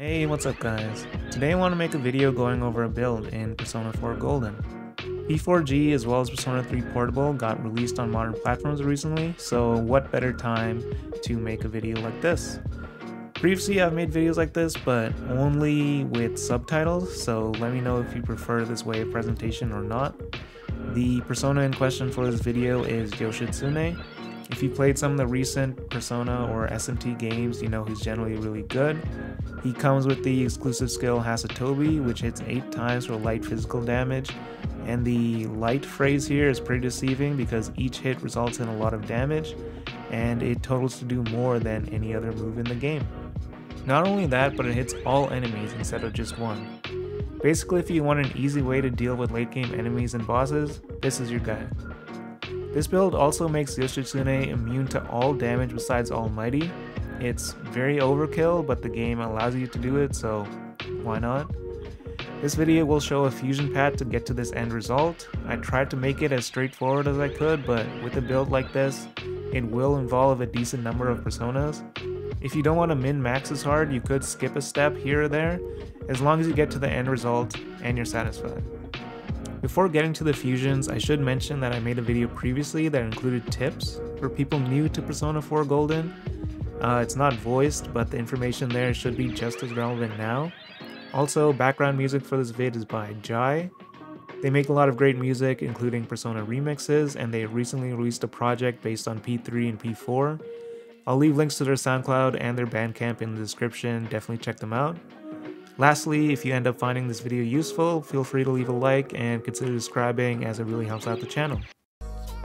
Hey, what's up guys? Today I want to make a video going over a build in Persona 4 Golden. P4G as well as Persona 3 Portable got released on modern platforms recently, so what better time to make a video like this? Previously I've made videos like this, but only with subtitles, so let me know if you prefer this way of presentation or not. The persona in question for this video is Yoshitsune, if you played some of the recent Persona or SMT games, you know he's generally really good. He comes with the exclusive skill Hassou Tobi, which hits 8 times for light physical damage, and the light phrase here is pretty deceiving because each hit results in a lot of damage, and it totals to do more than any other move in the game. Not only that, but it hits all enemies instead of just one. Basically, if you want an easy way to deal with late game enemies and bosses, this is your guy. This build also makes Yoshitsune immune to all damage besides Almighty. It's very overkill, but the game allows you to do it, so why not? This video will show a fusion path to get to this end result. I tried to make it as straightforward as I could, but with a build like this, it will involve a decent number of personas. If you don't want to min-max as hard, you could skip a step here or there, as long as you get to the end result and you're satisfied. Before getting to the fusions, I should mention that I made a video previously that included tips for people new to Persona 4 Golden. Uh, it's not voiced, but the information there should be just as relevant now. Also, background music for this vid is by jiai. They make a lot of great music, including Persona remixes, and they recently released a project based on P3 and P4. I'll leave links to their SoundCloud and their Bandcamp in the description, definitely check them out. Lastly, if you end up finding this video useful, feel free to leave a like and consider subscribing as it really helps out the channel.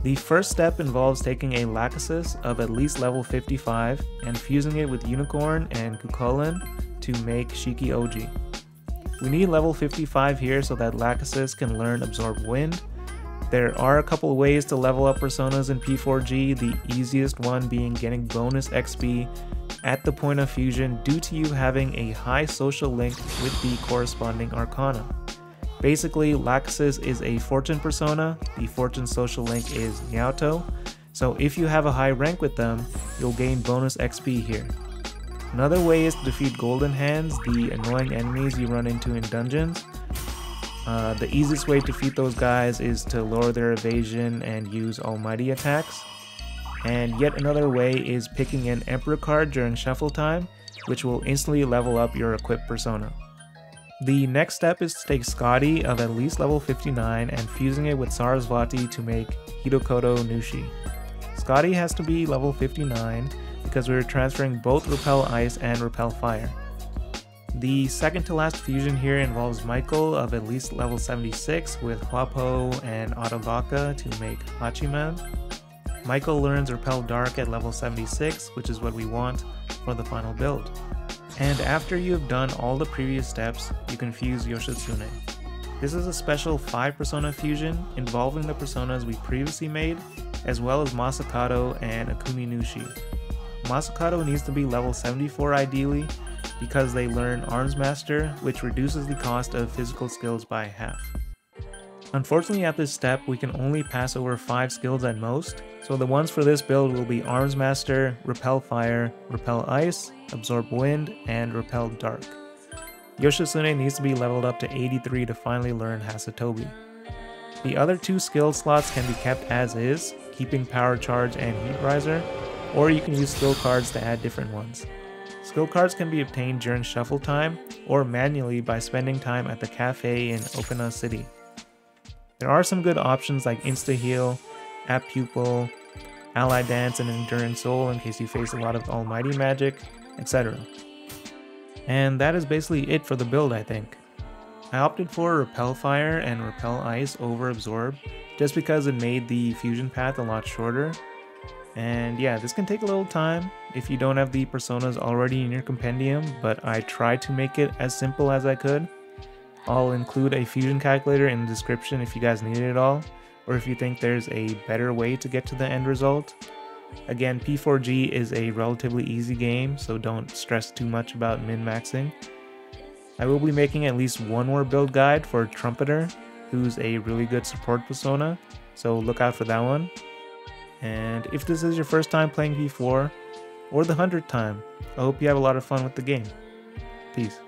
The first step involves taking a Lachesis of at least level 55 and fusing it with Unicorn and Cu Chulainn to make Shiki-Ouji. We need level 55 here so that Lachesis can learn Absorb Wind. There are a couple ways to level up personas in P4G, the easiest one being getting bonus XP at the point of fusion due to you having a high social link with the corresponding arcana. Basically, Lachesis is a fortune persona, the fortune social link is Naoto, so if you have a high rank with them, you'll gain bonus XP here. Another way is to defeat Golden Hands, the annoying enemies you run into in dungeons. Uh, the easiest way to defeat those guys is to lower their evasion and use almighty attacks. And yet another way is picking an Emperor card during shuffle time, which will instantly level up your equipped persona. The next step is to take Skadi of at least level 59 and fusing it with Sarasvati to make Hitokoto Nushi. Skadi has to be level 59 because we're transferring both Repel Ice and Repel Fire. The second to last fusion here involves Michael of at least level 76 with Hua Po and Atavaka to make Hachiman. Michael learns Repel Dark at level 76, which is what we want for the final build. And after you have done all the previous steps, you can fuse Yoshitsune. This is a special 5 persona fusion involving the personas we previously made, as well as Masakado and Akumi Nushi. Masakado needs to be level 74 ideally, because they learn Arms Master, which reduces the cost of physical skills by half. Unfortunately at this step we can only pass over 5 skills at most, so the ones for this build will be Arms Master, Repel Fire, Repel Ice, Absorb Wind, and Repel Dark. Yoshitsune needs to be leveled up to 83 to finally learn Hassou Tobi. The other two skill slots can be kept as is, keeping Power Charge and Heat Riser, or you can use skill cards to add different ones. Skill cards can be obtained during shuffle time, or manually by spending time at the cafe in Okina City. There are some good options like Insta Heal, Apt Pupil, Ali Dance, and Endurance Soul in case you face a lot of Almighty magic, etc. And that is basically it for the build, I think. I opted for Repel Fire and Repel Ice over Absorb, just because it made the fusion path a lot shorter. And yeah, this can take a little time if you don't have the personas already in your compendium, but I tried to make it as simple as I could. I'll include a fusion calculator in the description if you guys need it all, or if you think there's a better way to get to the end result. Again, P4G is a relatively easy game, so don't stress too much about min-maxing. I will be making at least one more build guide for Trumpeter, who's a really good support persona, so look out for that one. And if this is your first time playing P4, or the hundredth time, I hope you have a lot of fun with the game. Peace.